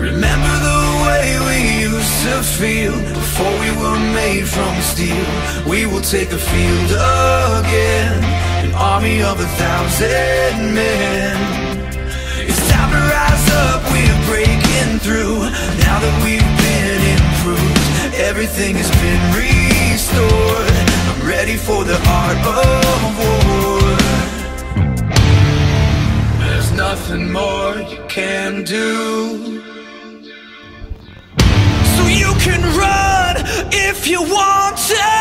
Remember the way we used to feel before we were made from steel. We will take the field again, an army of a thousand men. It's time to rise up, we're breaking through. Now that we've been improved, everything has been restored. I'm ready for the art of war. There's nothing more you can do. If you want to.